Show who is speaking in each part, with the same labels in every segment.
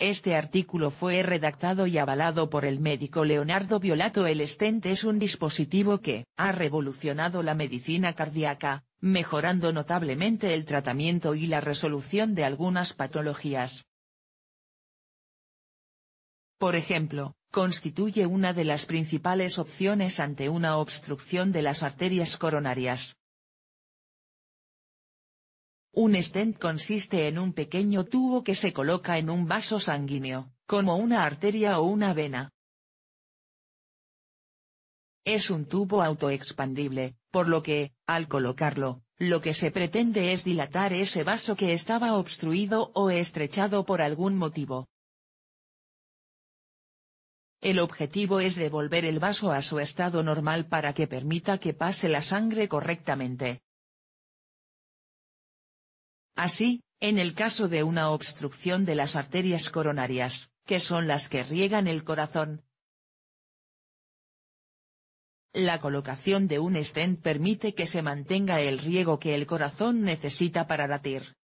Speaker 1: Este artículo fue redactado y avalado por el médico Leonardo Violato. El stent es un dispositivo que ha revolucionado la medicina cardíaca, mejorando notablemente el tratamiento y la resolución de algunas patologías. Por ejemplo, constituye una de las principales opciones ante una obstrucción de las arterias coronarias. Un stent consiste en un pequeño tubo que se coloca en un vaso sanguíneo, como una arteria o una vena. Es un tubo autoexpandible, por lo que, al colocarlo, lo que se pretende es dilatar ese vaso que estaba obstruido o estrechado por algún motivo. El objetivo es devolver el vaso a su estado normal para que permita que pase la sangre correctamente. Así, en el caso de una obstrucción de las arterias coronarias, que son las que riegan el corazón, la colocación de un stent permite que se mantenga el riego que el corazón necesita para latir.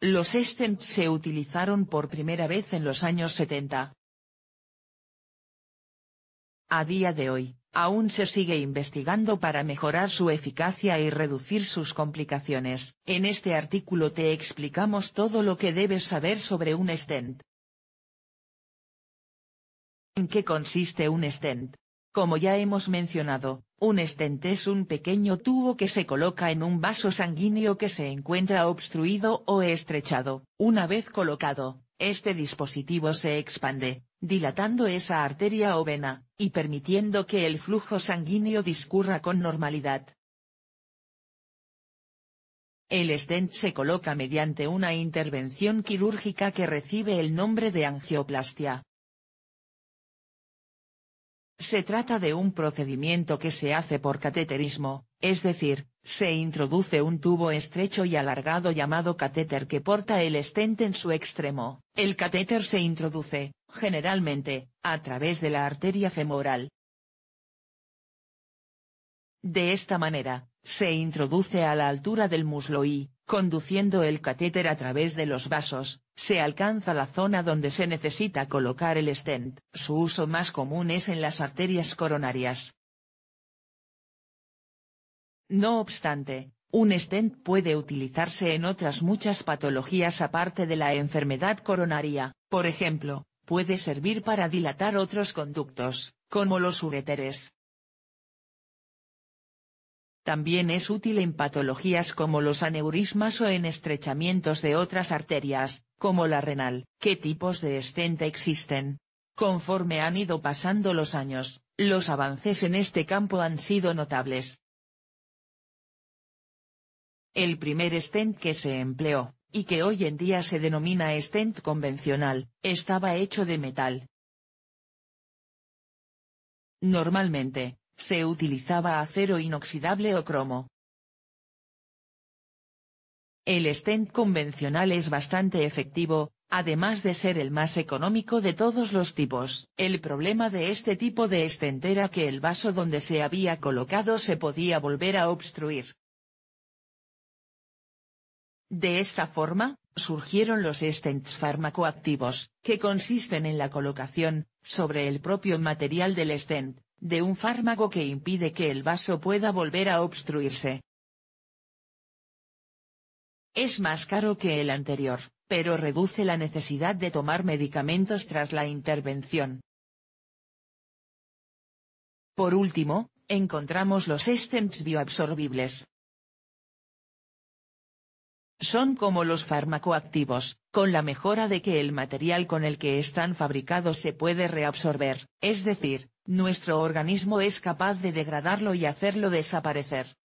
Speaker 1: Los stents se utilizaron por primera vez en los años 70. A día de hoy, Aún se sigue investigando para mejorar su eficacia y reducir sus complicaciones. En este artículo te explicamos todo lo que debes saber sobre un stent. ¿En qué consiste un stent? Como ya hemos mencionado, un stent es un pequeño tubo que se coloca en un vaso sanguíneo que se encuentra obstruido o estrechado. Una vez colocado, este dispositivo se expande, dilatando esa arteria o vena, y permitiendo que el flujo sanguíneo discurra con normalidad. El stent se coloca mediante una intervención quirúrgica que recibe el nombre de angioplastia. Se trata de un procedimiento que se hace por cateterismo, es decir, se introduce un tubo estrecho y alargado llamado catéter que porta el stent en su extremo. El catéter se introduce, generalmente, a través de la arteria femoral. De esta manera, se introduce a la altura del muslo y, conduciendo el catéter a través de los vasos, se alcanza la zona donde se necesita colocar el stent. Su uso más común es en las arterias coronarias, no obstante, un stent puede utilizarse en otras muchas patologías aparte de la enfermedad coronaria, por ejemplo, puede servir para dilatar otros conductos, como los uréteres. También es útil en patologías como los aneurismas o en estrechamientos de otras arterias, como la renal. ¿Qué tipos de stent existen? Conforme han ido pasando los años, los avances en este campo han sido notables. El primer stent que se empleó, y que hoy en día se denomina stent convencional, estaba hecho de metal. Normalmente, se utilizaba acero inoxidable o cromo. El stent convencional es bastante efectivo, además de ser el más económico de todos los tipos. El problema de este tipo de stent era que el vaso donde se había colocado se podía volver a obstruir. De esta forma, surgieron los stents farmacoactivos, que consisten en la colocación, sobre el propio material del stent, de un fármaco que impide que el vaso pueda volver a obstruirse. Es más caro que el anterior, pero reduce la necesidad de tomar medicamentos tras la intervención. Por último, encontramos los stents bioabsorbibles, son como los farmacoactivos, con la mejora de que el material con el que están fabricados se puede reabsorber, es decir, nuestro organismo es capaz de degradarlo y hacerlo desaparecer.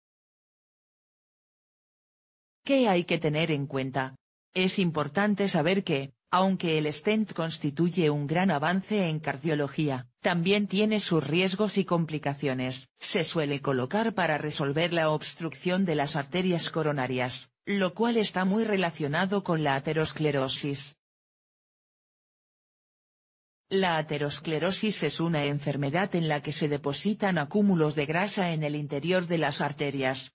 Speaker 1: ¿Qué hay que tener en cuenta? Es importante saber que, aunque el stent constituye un gran avance en cardiología, también tiene sus riesgos y complicaciones. Se suele colocar para resolver la obstrucción de las arterias coronarias, lo cual está muy relacionado con la aterosclerosis. La aterosclerosis es una enfermedad en la que se depositan acúmulos de grasa en el interior de las arterias,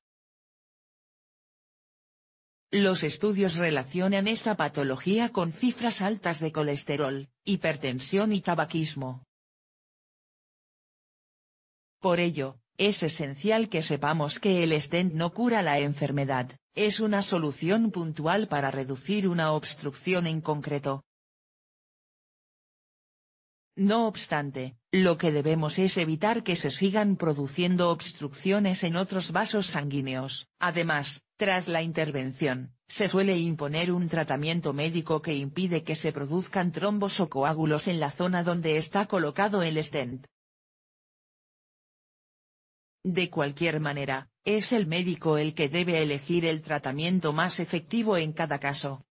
Speaker 1: Los estudios relacionan esta patología con cifras altas de colesterol, hipertensión y tabaquismo. Por ello, es esencial que sepamos que el stent no cura la enfermedad, es una solución puntual para reducir una obstrucción en concreto. No obstante, lo que debemos es evitar que se sigan produciendo obstrucciones en otros vasos sanguíneos. Además, tras la intervención, se suele imponer un tratamiento médico que impide que se produzcan trombos o coágulos en la zona donde está colocado el stent. De cualquier manera, es el médico el que debe elegir el tratamiento más efectivo en cada caso.